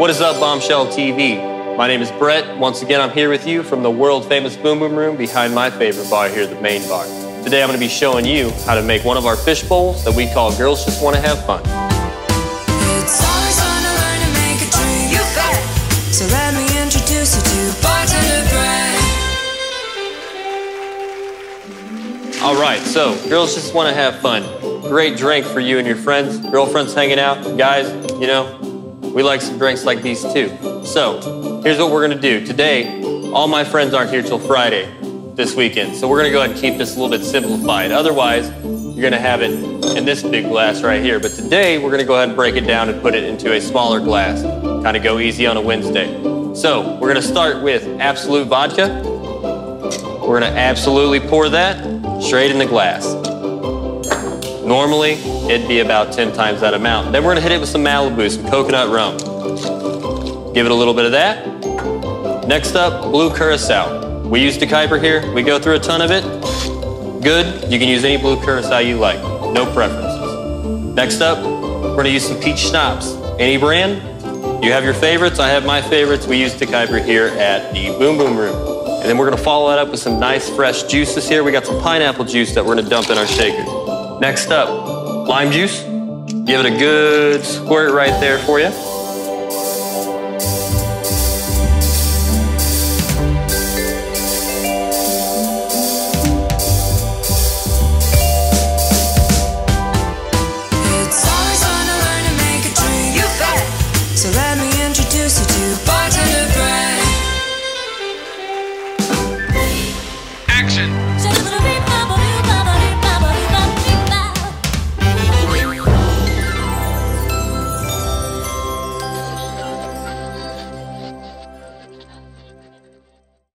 What is up, Bombshell TV? My name is Brett. Once again, I'm here with you from the world famous Boom Boom Room behind my favorite bar here, the main bar. Today, I'm going to be showing you how to make one of our fish bowls that we call Girls Just Want to Have Fun. It's always fun to learn to make a drink. You bet. So let me introduce you to bartender Brett. All right, so Girls Just Want to Have Fun. Great drink for you and your friends, girlfriends hanging out. Guys, you know, we like some drinks like these too. So, here's what we're gonna do. Today, all my friends aren't here till Friday this weekend, so we're gonna go ahead and keep this a little bit simplified. Otherwise, you're gonna have it in this big glass right here. But today, we're gonna go ahead and break it down and put it into a smaller glass. Kind of go easy on a Wednesday. So, we're gonna start with Absolut vodka. We're gonna absolutely pour that straight in the glass. Normally, it'd be about 10 times that amount. Then we're gonna hit it with some Malibu, some coconut rum. Give it a little bit of that. Next up, blue curacao. We use the DeKuyper here. We go through a ton of it. Good. You can use any blue curacao you like. No preferences. Next up, we're gonna use some peach schnapps. Any brand? You have your favorites. I have my favorites. We use the DeKuyper here at the Boom Boom Room. And then we're gonna follow that up with some nice fresh juices here. We got some pineapple juice that we're gonna dump in our shaker. Next up, lime juice. Give it a good squirt right there for you. So let me